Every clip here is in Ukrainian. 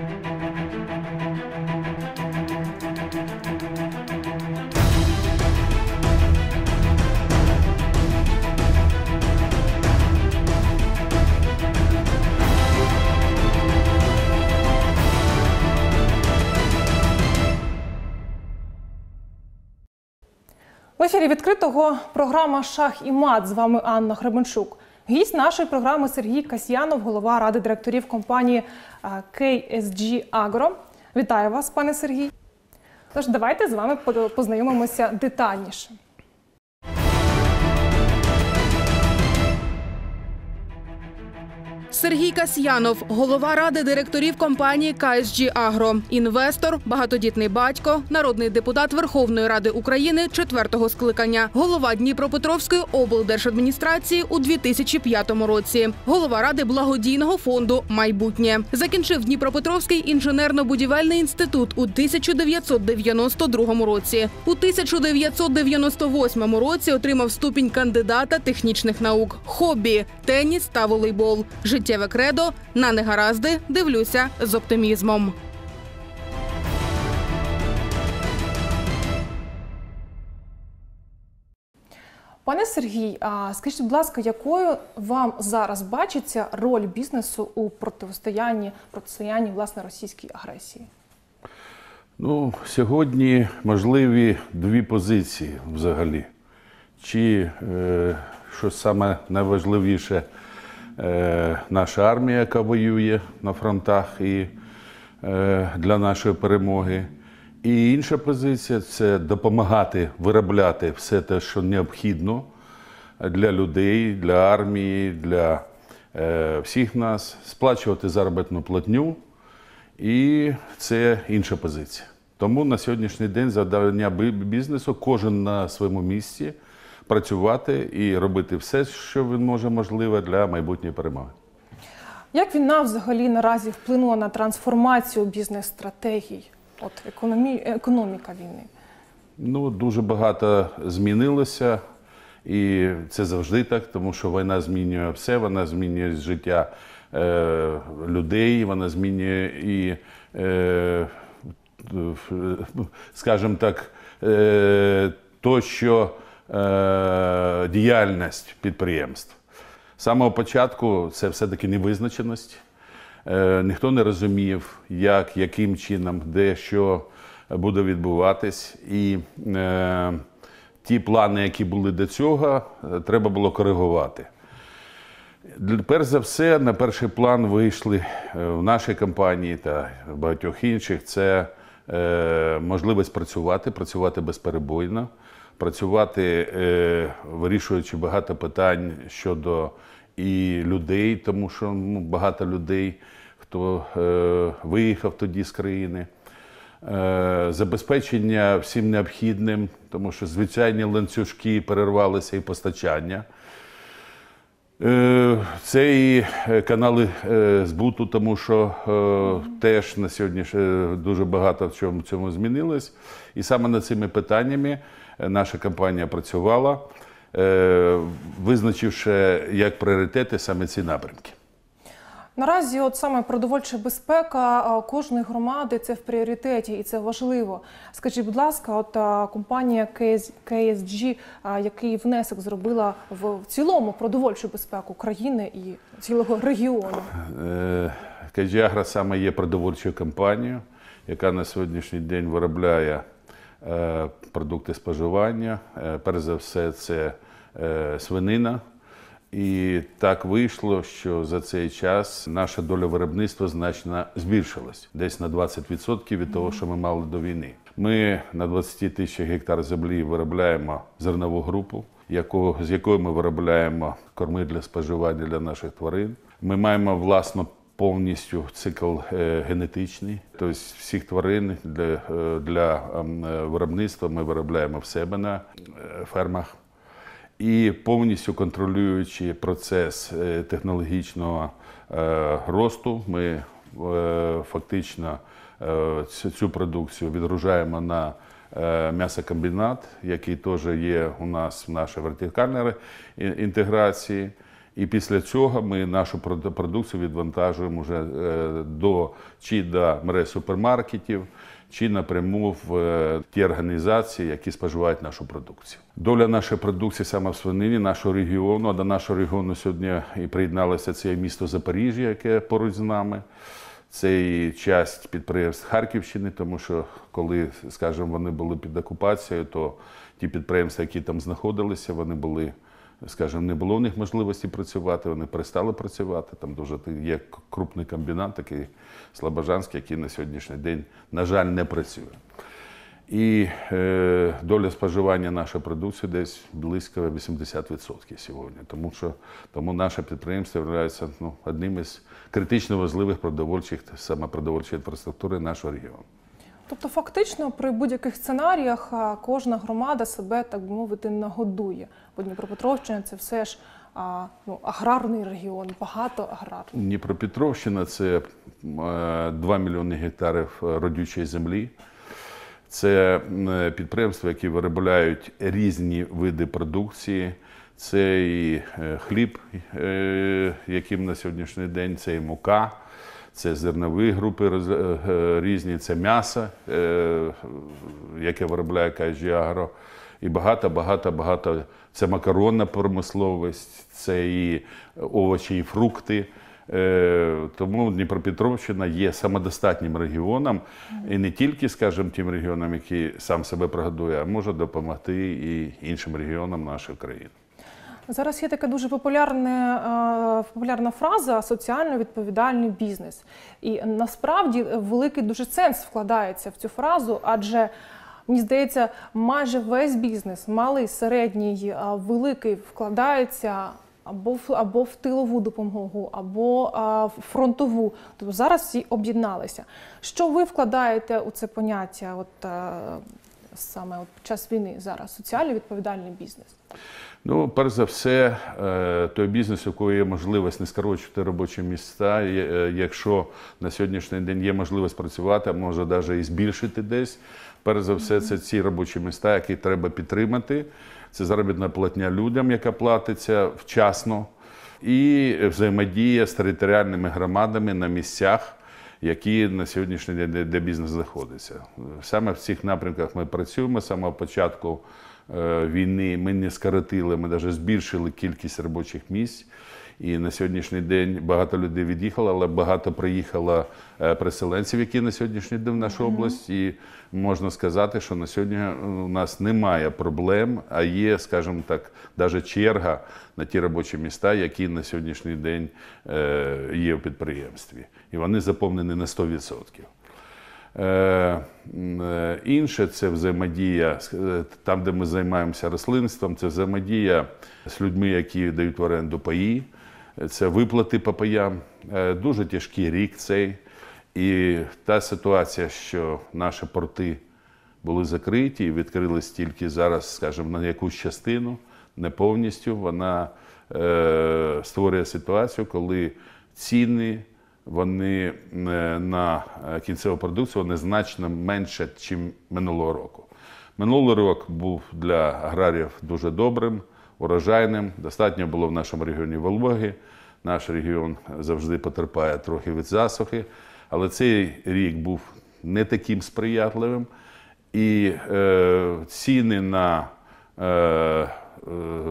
В ефірі відкритого програма Шах і мат. З вами Анна Хребенчук. Гість нашої програми Сергій Касьянов, голова ради директорів компанії а, KSG Agro. Вітаю вас, пане Сергій. Тож давайте з вами познайомимося детальніше. Сергій Касьянов, голова ради директорів компанії KSG Агро, інвестор, багатодітний батько, народний депутат Верховної Ради України четвертого скликання, голова Дніпропетровської облдержадміністрації у 2005 році, голова ради благодійного фонду Майбутнє закінчив Дніпропетровський інженерно-будівельний інститут у 1992 році. У 1998 році отримав ступінь кандидата технічних наук, хобі, теніс та волейбол. Життєве кредо на негаразди дивлюся з оптимізмом. Пане Сергій, а скажіть, будь ласка, якою вам зараз бачиться роль бізнесу у протистоянні протистоянні власне російській агресії? Ну, сьогодні можливі дві позиції взагалі. Чи е, що саме найважливіше, наша армія, яка воює на фронтах і е, для нашої перемоги. І інша позиція це допомагати виробляти все те, що необхідно для людей, для армії, для е, всіх нас, сплачувати заробітну платню. І це інша позиція. Тому на сьогоднішній день завдання бізнесу кожен на своєму місці працювати і робити все, що він може можливе для майбутньої перемоги. Як війна взагалі наразі вплинула на трансформацію бізнес-стратегій? От економі... економіка війни? Ну, дуже багато змінилося, і це завжди так, тому що війна змінює все, вона змінює життя е, людей, вона змінює і, е, скажімо так, е, то, що е, діяльність підприємств. З самого початку це все-таки невизначеність. Е, Ніхто не розумів, як, яким чином, де що буде відбуватись. І е, ті плани, які були до цього, е, треба було коригувати. Перш за все, на перший план вийшли в нашій компанії та багатьох інших. Це е, можливість працювати, працювати безперебойно, працювати, е, вирішуючи багато питань щодо і людей, тому що ну, багато людей, хто е, виїхав тоді з країни. Е, забезпечення всім необхідним, тому що звичайні ланцюжки перервалися і постачання. Це і канали збуту, тому що теж на сьогодні дуже багато в чому цьому змінилось. І саме над цими питаннями наша компанія працювала, е, визначивши як пріоритети саме ці напрямки. Наразі, от саме продовольча безпека кожної громади це в пріоритеті, і це важливо. Скажіть, будь ласка, от компанія KS KSG, який внесок зробила в, цілому продовольчу безпеку країни і цілого регіону? Е, Каджіагра саме є продовольчою компанією, яка на сьогоднішній день виробляє е, продукти споживання. Е, Перш за все, це е, свинина. І так вийшло, що за цей час наша доля виробництва значно збільшилась десь на 20% від того, що ми мали до війни. Ми на 20 тисячах гектар землі виробляємо зернову групу, яку, з якої ми виробляємо корми для споживання для наших тварин. Ми маємо власно повністю цикл е, генетичний, тобто всіх тварин для, е, для ем, е, виробництва ми виробляємо в себе на фермах і повністю контролюючи процес технологічного росту, ми фактично цю- продукцію відгружаємо на м'ясокомбінат, який теж є у нас в нашій вертикальній інтеграції. І після цього ми нашу продукцію відвантажуємо вже е, до чи до мереж супермаркетів, чи напряму в е, ті організації, які споживають нашу продукцію. Доля нашої продукції саме в свинині, нашого регіону. А до нашого регіону сьогодні і приєдналося це місто Запоріжжя, яке поруч з нами. Це і часть підприємств Харківщини, тому що коли, скажімо, вони були під окупацією, то ті підприємства, які там знаходилися, вони були, скажімо, не було у них можливості працювати, вони перестали працювати. Там дуже є крупний комбінат, такий Слобожанський, який на сьогоднішній день, на жаль, не працює. І е, доля споживання нашої продукції десь близько 80% сьогодні. Тому що тому наше підприємство є ну, одним із критично важливих продовольчих саме продовольчої інфраструктури нашого регіону. Тобто, фактично, при будь-яких сценаріях кожна громада себе, так би мовити, нагодує. Бо Дніпропетровщина це все ж а, ну, аграрний регіон, багато аграрний. Дніпропетровщина це е, 2 мільйони гектарів е, родючої землі. Це е, підприємства, які виробляють різні види продукції. Це і е, хліб, е, яким на сьогоднішній день, це і мука, це зернові групи е, е, різні, це м'ясо, е, яке виробляє КСЖ Агро. І багато, багато, багато. Це макаронна промисловість, це і овочі, і фрукти. Тому Дніпропетровщина є самодостатнім регіоном і не тільки, скажімо, тим регіонам, які сам себе прогодує, а може допомогти і іншим регіонам нашої країни. Зараз є така дуже популярна, е, популярна фраза соціально відповідальний бізнес. І насправді великий дуже сенс вкладається в цю фразу, адже мені здається, майже весь бізнес, малий, середній, великий, вкладається. Або в або в тилову допомогу, або а, в фронтову. Тобто зараз всі об'єдналися. Що ви вкладаєте у це поняття, от е, саме от під час війни зараз? Соціально відповідальний бізнес? Ну, перш за все, е, той бізнес, у якого є можливість не скорочувати робочі місця, е, якщо на сьогоднішній день є можливість працювати, а може навіть і збільшити десь. Перш за все, це ці робочі місця, які треба підтримати. Це заробітна платня людям, яка платиться вчасно, і взаємодія з територіальними громадами на місцях, які на сьогоднішній день де- бізнес знаходиться. Саме в цих напрямках ми працюємо самого початку війни. Ми не скоротили, ми навіть збільшили кількість робочих місць. І на сьогоднішній день багато людей від'їхало, але багато приїхало е, переселенців, які на сьогоднішній день в нашу область. І можна сказати, що на сьогодні е, у нас немає проблем, а є, скажімо так, навіть черга на ті робочі міста, які на сьогоднішній день е, є в підприємстві. І вони заповнені на 100%. Е, е, Інше це взаємодія е, там, де ми займаємося рослинством, це взаємодія з людьми, які дають в оренду паї, це виплати по паям. Дуже тяжкий рік цей. І та ситуація, що наші порти були закриті і відкрились тільки зараз, скажімо, на якусь частину, не повністю, вона е, створює ситуацію, коли ціни вони е, на е, кінцеву продукцію вони значно менше, ніж минулого року. Минулий рік був для аграріїв дуже добрим, урожайним. Достатньо було в нашому регіоні вологи. Наш регіон завжди потерпає трохи від засухи, але цей рік був не таким сприятливим. І е, ціни на е, е,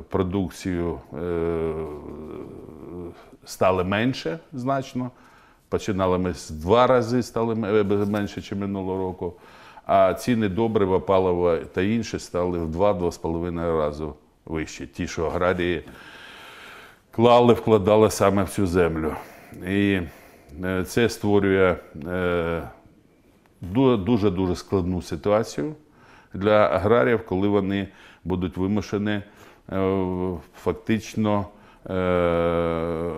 продукцію е, стали менше значно. Починали ми з два рази, стали менше, ніж минулого року. А ціни добрива, палива та інше стали в два-два з половиною рази вищі. Ті, що аграрії клали, вкладали саме в цю землю. І е, це створює е, дуже-дуже складну ситуацію для аграріїв, коли вони будуть вимушені е, фактично е,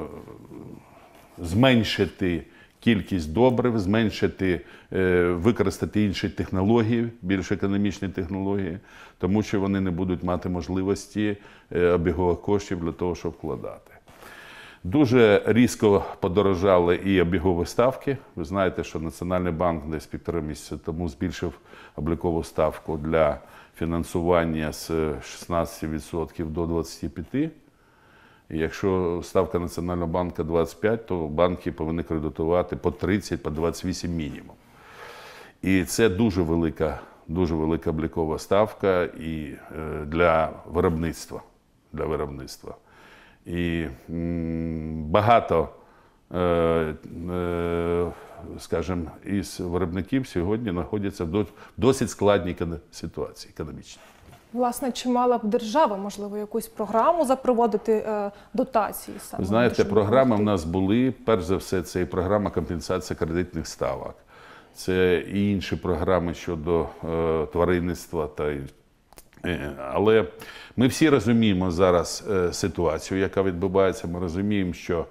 зменшити кількість добрив, зменшити, е, використати інші технології, більш економічні технології, тому що вони не будуть мати можливості е, обігових коштів для того, щоб вкладати. Дуже різко подорожали і обігові ставки. Ви знаєте, що Національний банк десь півтора місяця тому збільшив облікову ставку для фінансування з 16% до 25%. Якщо ставка Національного банку 25, то банки повинні кредитувати по 30, по 28 мінімум. І це дуже велика, дуже велика облікова ставка і е, для виробництва. Для виробництва. І багато, е, е, скажімо, із виробників сьогодні знаходяться в досить складній ситуації економічній. Власне, чи мала б держава, можливо, якусь програму запровадити е, дотації саме? Знаєте, програми в нас були. Перш за все, це і програма компенсації кредитних ставок. Це і інші програми щодо е, тваринництва та е, але ми всі розуміємо зараз е, ситуацію, яка відбувається. Ми розуміємо, що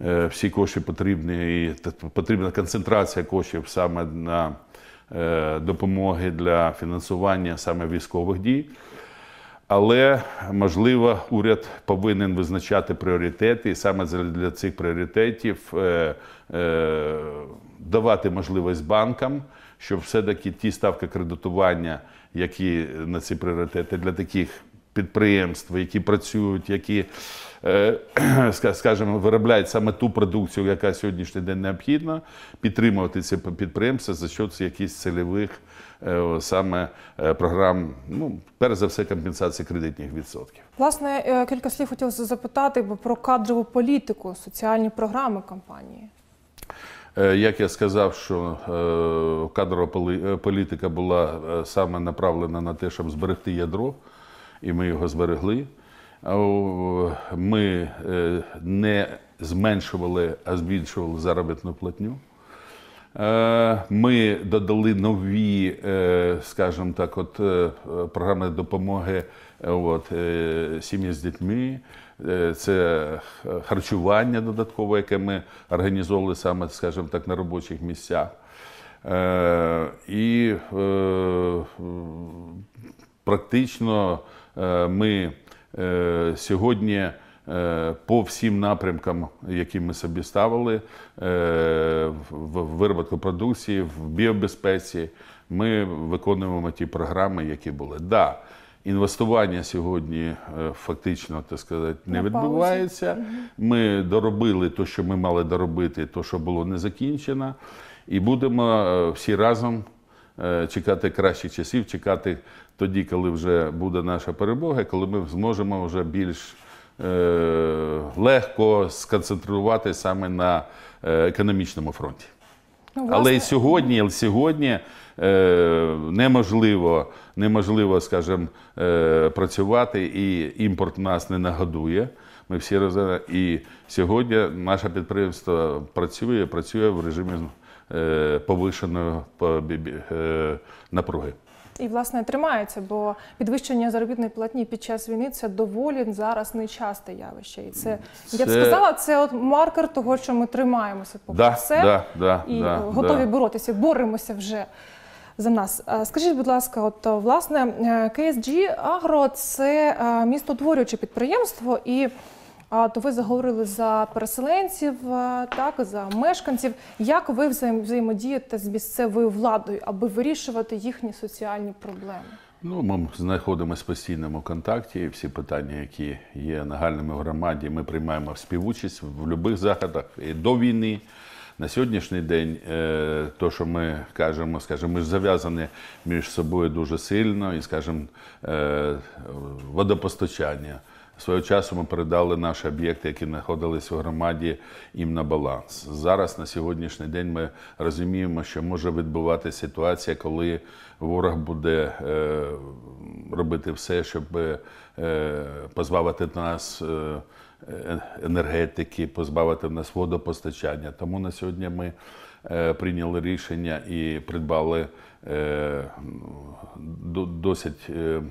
е, всі кошти потрібні, і потрібна концентрація коштів саме на допомоги для фінансування саме військових дій. Але можливо, уряд повинен визначати пріоритети, і саме для- цих пріоритетів е, е, давати можливість банкам, щоб все-таки ті ставки кредитування, які на ці пріоритети для таких підприємств, які працюють, які, е, скажімо, виробляють саме ту продукцію, яка сьогоднішній день необхідна, підтримувати ці підприємства за счет якихось цільових е, саме е, програм, ну, перш за все, компенсації кредитних відсотків. Власне, е, кілька слів хотілося запитати про кадрову політику, соціальні програми компанії. Е, Як я сказав, що е, кадрова е, політика була е, саме направлена на те, щоб зберегти ядро, і ми його зберегли. Ми е, не зменшували, а збільшували заробітну платню. Е, Ми додали нові, е, скажімо так, от програми допомоги от, сім'ї з дітьми. Це харчування додаткове, яке ми організовували саме, скажімо так, на робочих місцях. І практично ми сьогодні е, по всім напрямкам, які ми собі ставили, е, в виробітку продукції, в біобезпеці, ми виконуємо ті програми, які були. Да, інвестування сьогодні е, фактично так сказати не відбувається. Ми доробили те, що ми мали доробити, те, що було не закінчено, і будемо е, всі разом е, чекати кращих часів, чекати тоді, коли вже буде наша перемога, коли ми зможемо вже більш е, легко сконцентрувати саме на е, економічному фронті. Ну, Але і сьогодні, але сьогодні е, неможливо, неможливо, скажімо, е, працювати, і імпорт нас не нагодує. Ми всі розуміємо. І сьогодні наше підприємство працює, працює в режимі е, повишеної по- бі- бі- е, напруги. І власне тримається, бо підвищення заробітної платні під час війни це доволі зараз нечасте явище. І це, я б сказала, це от маркер того, що ми тримаємося попри Да, все да, да, і да, е, готові да. боротися, боремося вже. За нас Е, скажіть, будь ласка, от е, власне е, KSG Agro – це е, містотворююче підприємство, і то ви заговорили за переселенців, так за мешканців. Як ви взаєм- взаємодієте з місцевою владою, аби вирішувати їхні соціальні проблеми? Ну, ми знаходимося в постійному контакті. Всі питання, які є нагальними в громаді, ми приймаємо співучасть в будь-яких заходах і до війни. На сьогоднішній день, е, то, що ми кажемо, скажімо, ми ж зав'язані між собою дуже сильно, і, скажімо, е, водопостачання. Свого часу ми передали наші об'єкти, які знаходилися у громаді, їм на баланс. Зараз на сьогоднішній день ми розуміємо, що може відбуватися ситуація, коли ворог буде е, робити все, щоб е, позбавити нас е, енергетики, позбавити нас водопостачання. Тому на сьогодні ми е, прийняли рішення і придбали досить. е,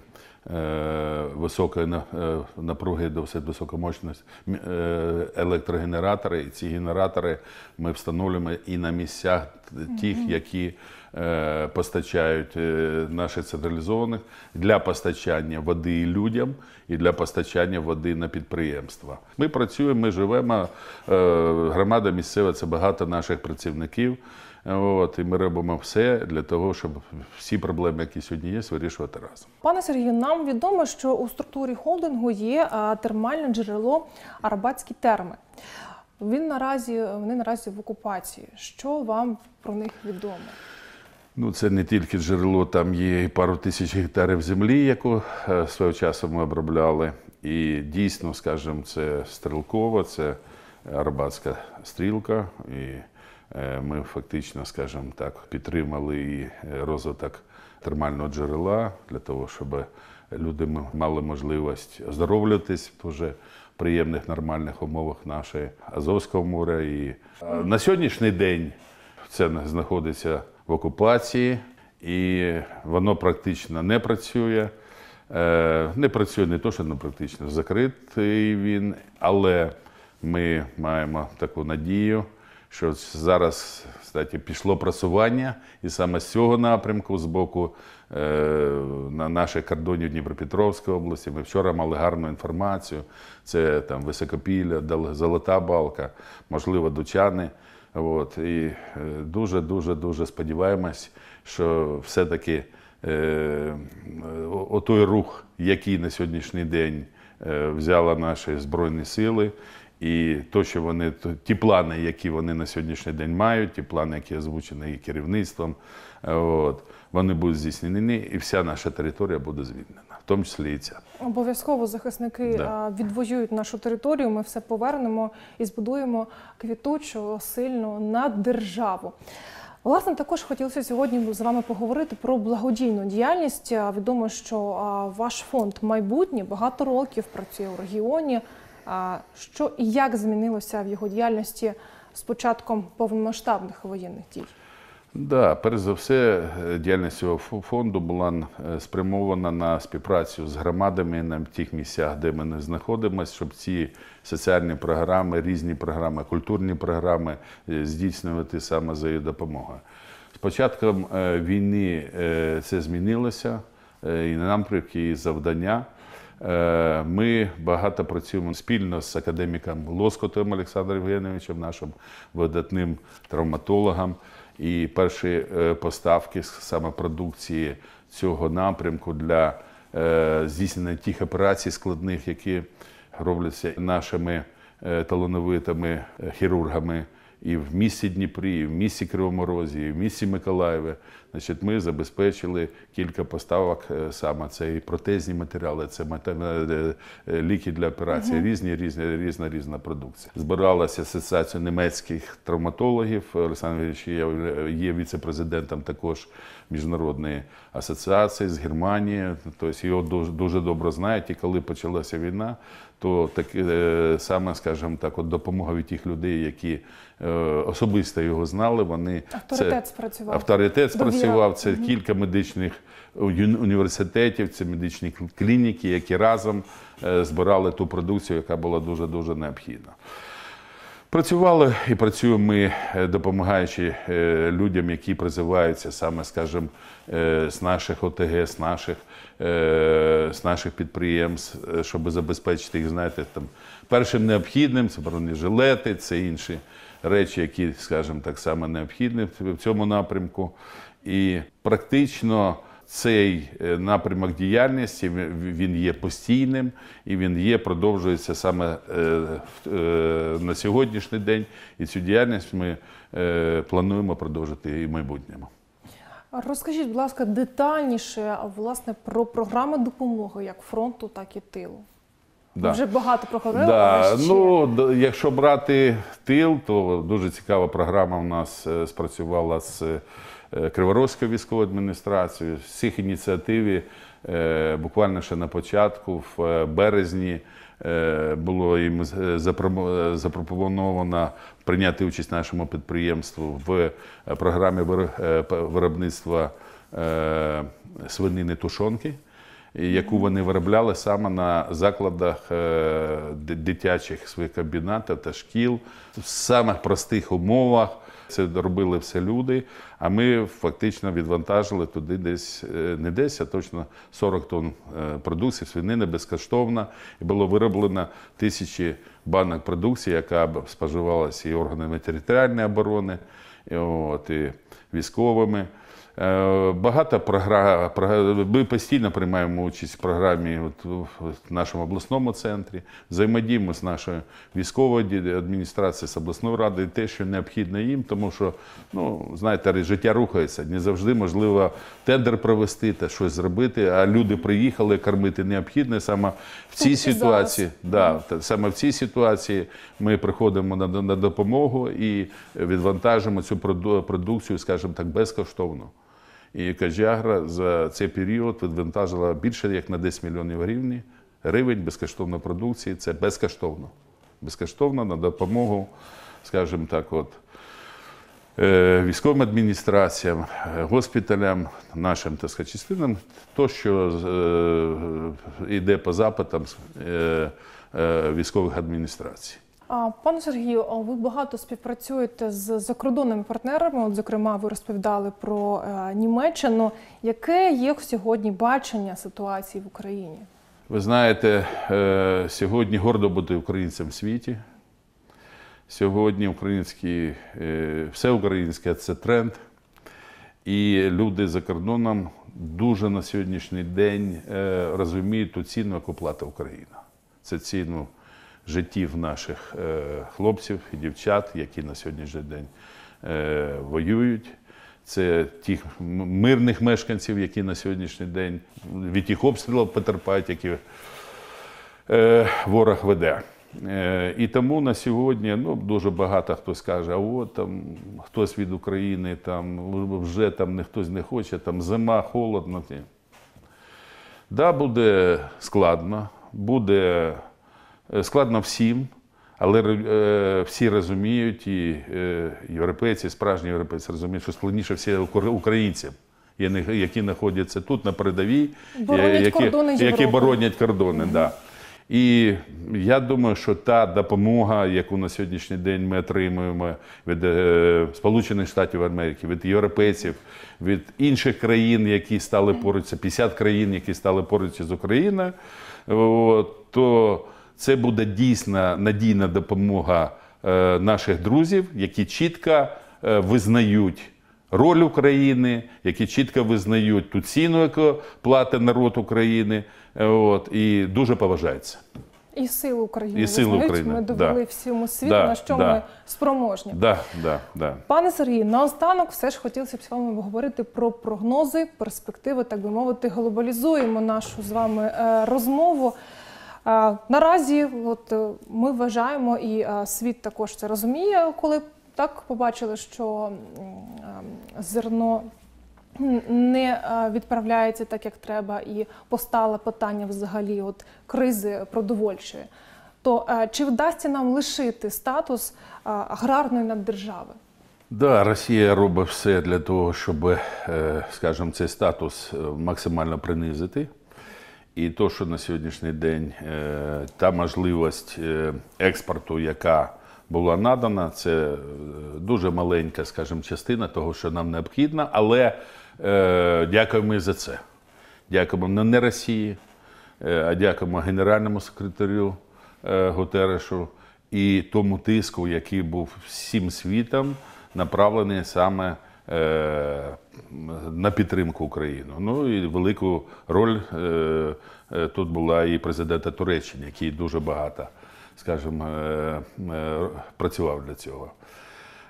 е, високої е, напруги, досить високомощності е, електрогенератори. І ці генератори ми встановлюємо і на місцях тих, які е, постачають е, наших централізованих для постачання води людям і для постачання води на підприємства. Ми працюємо, ми живемо. е, Громада місцева це багато наших працівників. От, і ми робимо все для того, щоб всі проблеми, які сьогодні є, вирішувати разом. Пане Сергію, нам відомо, що у структурі холдингу є термальне джерело Арабатські терми. Він наразі вони наразі в окупації. Що вам про них відомо? Ну, це не тільки джерело, там є і пару тисяч гектарів землі, яку е, свого часу ми обробляли. І дійсно, скажімо, це стрілково, це арбатська стрілка. І ми фактично, скажімо так, підтримали і е, розвиток термального джерела для того, щоб люди мали можливість оздоровлюватись дуже приємних нормальних умовах нашої Азовського моря. І е, на сьогоднішній день це знаходиться в окупації, і воно практично не працює. Е, Не працює не то, що не практично, закритий він, але ми маємо таку надію, що зараз кстати, пішло просування, і саме з цього напрямку, з боку е, на наших кордонів Дніпропетровської області, ми вчора мали гарну інформацію. Це там Високопілля, Золота Балка, можливо, Дучани. От, і дуже, дуже, дуже сподіваємось, що все-таки е, о- отой рух, який на сьогоднішній день е, взяла наші Збройні Сили, і то, що вони, то- ті плани, які вони на сьогоднішній день мають, ті плани, які озвучені і керівництвом, е, от, вони будуть здійснені, і вся наша територія буде звільнена, в тому числі і ця. Обов'язково захисники Да. відвоюють нашу територію. Ми все повернемо і збудуємо квітучу, сильну наддержаву. Власне, також хотілося сьогодні з вами поговорити про благодійну діяльність. Відомо, що ваш фонд майбутнє багато років працює у регіоні. Що і як змінилося в його діяльності з початком повномасштабних воєнних дій? Да, перш за все, е, діяльність цього фонду була е, спрямована на співпрацю з громадами на тих місцях, де ми не знаходимося, щоб ці соціальні програми, різні програми, культурні програми е, здійснювати саме за її допомогою. З початком війни це змінилося, і напрямки, і завдання. Е, Ми багато працюємо спільно з академіком Лоскотом Олександром Євгеновичем, нашим видатним травматологом. І перші е, поставки саме продукції цього напрямку для е, здійснення тих операцій складних, які робляться нашими талановитими хірургами і в місті Дніпрі, і в місті Кривому Розі, і в місті Миколаєві. Значить, ми забезпечили кілька поставок е, саме це і протезні матеріали, це е, е, ліки для операцій, різні, різні, різна різна продукція. Збиралася асоціація німецьких травматологів. Олександр Ігорович є, віце-президентом також міжнародної асоціації з Германії. Тобто його дуже, дуже добре знають. І коли почалася війна, то так, саме, скажімо так, от допомога від тих людей, які особисто його знали, вони Авторитет це, спрацював. Авторитет спрацював. Це кілька медичних університетів, це медичні клініки, які разом е, збирали ту продукцію, яка була дуже дуже необхідна. Працювали і працюємо ми, е, допомагаючи е, людям, які призиваються саме, скажімо, е, з наших ОТГ, з наших, е, з наших підприємств, е, щоб забезпечити їх, знаєте, там першим необхідним це бронежилети, це інші речі, які, скажімо так, саме необхідні в цьому напрямку. І практично цей е, напрямок діяльності він- є постійним і він є, продовжується саме е, е, на сьогоднішній день. І цю діяльність ми плануємо продовжити і в майбутньому. Розкажіть, будь ласка, детальніше власне про програми допомоги як фронту, так і тилу. Да. вже багато проговорили. Да, ще... ну, якщо брати тил, то дуже цікава програма в нас е, спрацювала з е, Криворозькою військовою адміністрацією. З цих ініціативі е, буквально ще на початку, в березні, було їм запропоновано прийняти участь нашому підприємству в програмі виробництва свинини тушонки яку вони виробляли саме на закладах е, дитячих своїх комбінатів та шкіл в самих простих умовах. Це робили все люди. А ми фактично відвантажили туди десь е, не десь, а точно 40 тонн е, продукції свинини безкоштовно. І було вироблено тисячі банок продукції, яка споживалася і органами територіальної оборони, і, от, і військовими. Е, Багато програм, ми постійно приймаємо участь в програмі от, в нашому обласному центрі, взаємодіємо з нашою військовою адміністрацією, з обласною радою, те, що необхідно їм, тому що, ну, знаєте, життя рухається. Не завжди можливо тендер провести та щось зробити, а люди приїхали кормити необхідне саме в цій ситуації. Да, саме в цій ситуації ми приходимо на, на допомогу і відвантажимо цю проду- продукцію, скажімо так, безкоштовно. І Кажагра за цей період відвантажила більше як на 10 мільйонів гривень, гривень безкоштовної продукції. Це безкоштовно. Безкоштовно на допомогу, скажімо так, от, е, військовим адміністраціям, госпіталям, нашим так частинам, то, що е, йде по запитам е, військових адміністрацій. Пане Сергію, ви багато співпрацюєте з закордонними партнерами. От, зокрема, ви розповідали про е, Німеччину. Яке є сьогодні бачення ситуації в Україні? Ви знаєте, е, сьогодні гордо бути українцем в світі. Сьогодні український, е, все українське це тренд. І люди за кордоном дуже на сьогоднішній день розуміють ту ціну, яку платить Україна. Це ціну життів наших е, хлопців і дівчат, які на сьогоднішній день е, воюють. Це тих мирних мешканців, які на сьогоднішній день від тих обстрілів потерпають, які е, ворог веде. І тому на сьогодні ну, дуже багато хто скаже, а от там хтось від України, там вже там не хтось не хоче, там зима, холодно. Ні. Да, буде складно, буде складно всім, але е, всі розуміють, і е, європейці, справжні європейці розуміють, що складніше всі українцям, які знаходяться тут на передовій, Боронять які, кордони які боронять кордони. Да. І я думаю, що та допомога, яку на сьогоднішній день ми отримуємо від е, Сполучених Штатів Америки, від європейців, від інших країн, які стали поруч, це 50 країн, які стали поруч з Україною, от, то це буде дійсна надійна допомога е, наших друзів, які чітко е, визнають роль України, які чітко визнають ту ціну, яку платить народ України, е, от, і дуже поважаються. І сили України І сили. України, Ми довели да. всьому світу, Да, на що да. ми спроможні. Да, да, да. Пане Сергію, наостанок все ж хотілося б з вами говорити про прогнози, перспективи, так би мовити, глобалізуємо нашу з вами розмову. Наразі, от е, ми вважаємо, і е, світ також це розуміє, коли так побачили, що е, зерно не відправляється так, як треба, і постало питання взагалі от кризи продовольчої. То чи вдасться нам лишити статус аграрної наддержави? Да, Росія робить все для того, щоб, скажімо, цей статус максимально принизити. І то, що на сьогоднішній день е, та можливість е, експорту, яка була надана, це е, дуже маленька, скажімо, частина того, що нам необхідно, але дякуємо за це. Дякуємо не Росії, а дякуємо генеральному секретарю Гутерешу і тому тиску, який був всім світом направлений саме на підтримку України. Ну і велику роль е, е, тут була і президента Туреччини, який дуже багато, скажімо, е, е, працював для цього.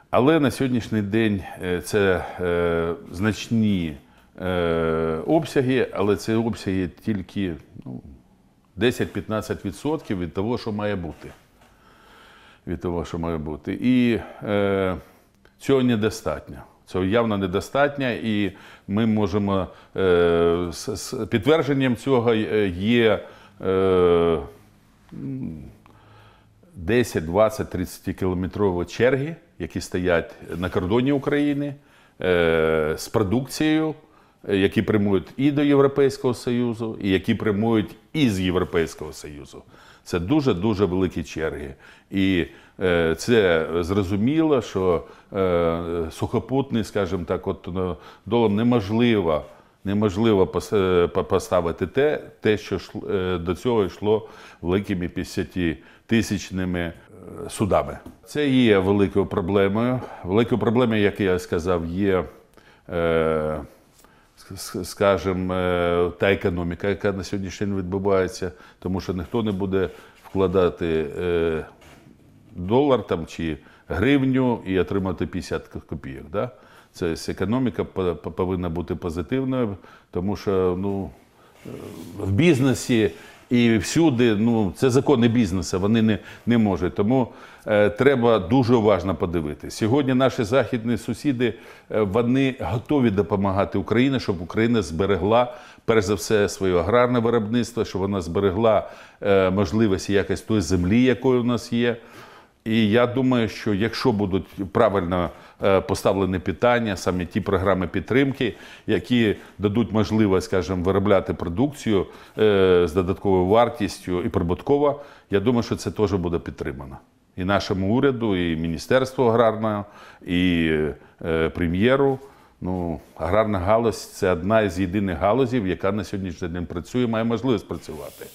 Але на сьогоднішній день е, це е, значні е, обсяги, але це обсяги тільки ну, 10-15% від того, що має бути. Від того, що має бути. І е, цього недостатньо. Цього явно недостатньо, і ми можемо е, з, підтвердженням цього е, є е, 10, 20, 30 кілометрові черги, які стоять на кордоні України е, з продукцією, які прямують і до Європейського Союзу, і які прямують із Європейського Союзу. Це дуже дуже великі черги. І це зрозуміло, що е, сухопутний, скажімо так, от е, долом неможливо неможливо е, по- поставити те, те що е, до цього йшло великими 50-тисячними судами. Це є великою проблемою. Великою проблемою, як я сказав, є, е, скажімо, е, та економіка, яка на сьогоднішній день відбувається, тому що ніхто не буде вкладати е, долар там, чи гривню і отримати 50 копійок. Да? Це економіка по- по- повинна бути позитивною, тому що ну, в бізнесі і всюди, ну це закони бізнесу, вони не, не можуть. Тому е, треба дуже уважно подивитися. Сьогодні наші західні сусіди е, вони готові допомагати Україні, щоб Україна зберегла перш за все своє аграрне виробництво, щоб вона зберегла е, можливості якось тої землі, якої у нас є. І я думаю, що якщо будуть правильно е, поставлені питання, саме ті програми підтримки, які дадуть можливість, скажімо, виробляти продукцію е, з додатковою вартістю і прибутково, я думаю, що це теж буде підтримано. І нашому уряду, і Міністерству аграрного, і е, прем'єру. Ну, аграрна галузь це одна із єдиних галузів, яка на сьогоднішній день працює, має можливість працювати.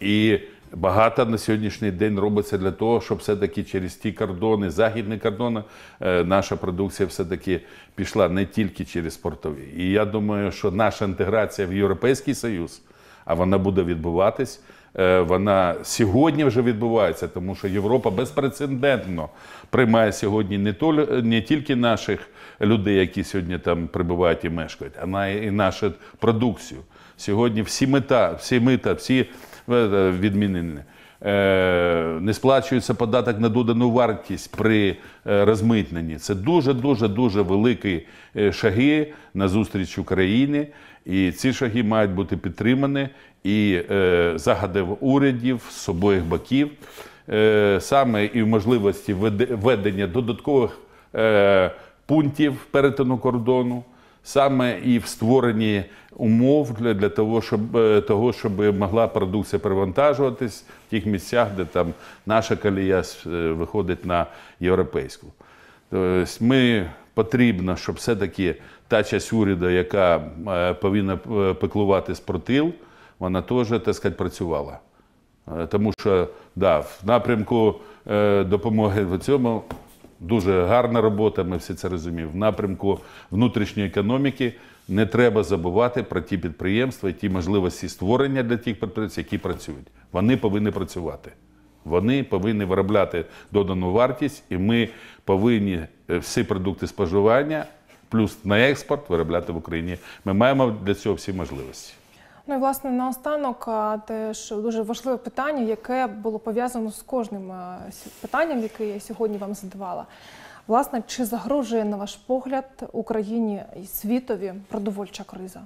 І багато на сьогоднішній день робиться для того, щоб все-таки через ті кордони, західні кордони, е, наша продукція все-таки пішла не тільки через портові. І я думаю, що наша інтеграція в Європейський Союз, а вона буде відбуватись. е, Вона сьогодні вже відбувається, тому що Європа безпрецедентно приймає сьогодні не, то, не тільки наших людей, які сьогодні там прибувають і мешкають, а і нашу продукцію. Сьогодні всі мета, всі мита, всі е, відмінені. Е, Не сплачується податок на додану вартість при е, розмитненні. Це дуже дуже дуже великі е, шаги на зустріч Україні. І ці шаги мають бути підтримані і загади урядів з обох боків, саме і в можливості веде- введення додаткових пунктів перетину кордону, саме і в створенні умов для, того, щоб, е, того, щоб могла продукція перевантажуватись в тих місцях, де там наша колія е, виходить на європейську. Тобто ми потрібно, щоб все-таки та часть уряду, яка е, повинна пеклуватись про тил, вона теж, так сказати, працювала. Тому що да, в напрямку допомоги в цьому дуже гарна робота, ми всі це розуміємо. В напрямку внутрішньої економіки не треба забувати про ті підприємства і ті можливості створення для тих підприємств, які працюють. Вони повинні працювати. Вони повинні виробляти додану вартість, і ми повинні е, всі продукти споживання, плюс на експорт, виробляти в Україні. Ми маємо для цього всі можливості. Ну і власне наостанок теж дуже важливе питання, яке було пов'язано з кожним питанням, яке я сьогодні вам задавала. Власне, чи загрожує, на ваш погляд, Україні і світові продовольча криза?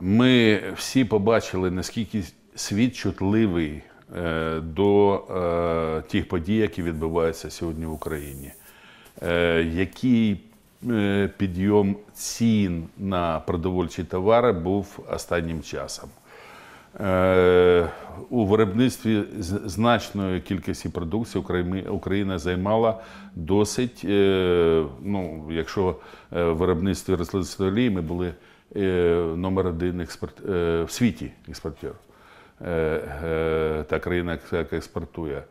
Ми всі побачили, наскільки світ чутливий е, до е, тих подій, які відбуваються сьогодні в Україні. Е, Який підйом цін на продовольчі товари був останнім часом. Е, У виробництві значної кількості продукції Україна займала досить, е, ну, якщо е, в виробництві рослинної олії ми були е, номер один експорт, е, в світі експортер. Е, е, Та країна, яка експортує.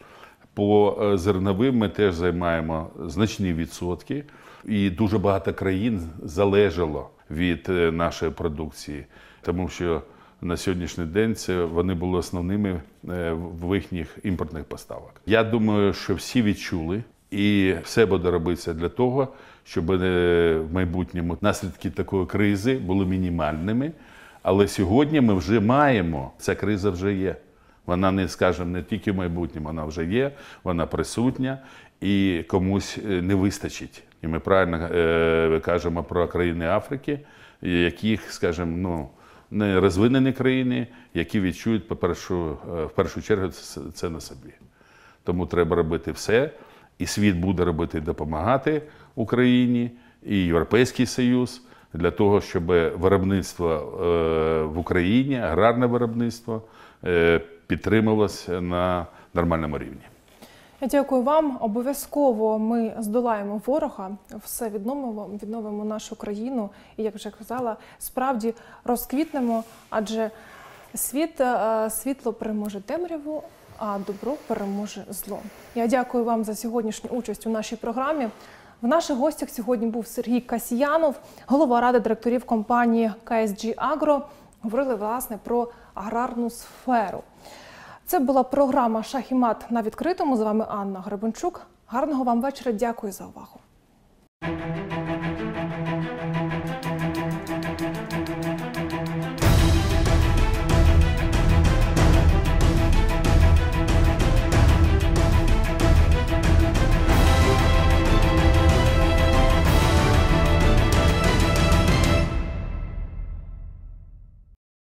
По е, зерновим ми теж займаємо значні відсотки, і дуже багато країн залежало від е, нашої продукції, тому що на сьогоднішній день це вони були основними е, в їхніх імпортних поставок. Я думаю, що всі відчули, і все буде робитися для того, щоб в майбутньому наслідки такої кризи були мінімальними. Але сьогодні ми вже маємо, ця криза вже є. Вона не скажімо, не тільки в майбутньому, вона вже є, вона присутня і комусь е, не вистачить. І ми правильно е, кажемо про країни Африки, яких, скажімо, ну, не розвинені країни, які відчують по першу, е, в першу чергу це, на собі. Тому треба робити все, і світ буде робити допомагати Україні, і Європейський Союз для того, щоб виробництво е, в Україні, аграрне виробництво е, на нормальному рівні. Я дякую вам. Обов'язково ми здолаємо ворога, все відновимо, відновимо нашу країну. І як вже казала, справді розквітнемо, адже світ, е, світло переможе темряву, а добро переможе зло. Я дякую вам за сьогоднішню участь у нашій програмі. В наших гостях сьогодні був Сергій Касьянов, голова ради директорів компанії KSG Agro. Говорили власне про аграрну сферу. Це була програма Шах і мат на відкритому. З вами Анна Гребенчук. Гарного вам вечора. Дякую за увагу.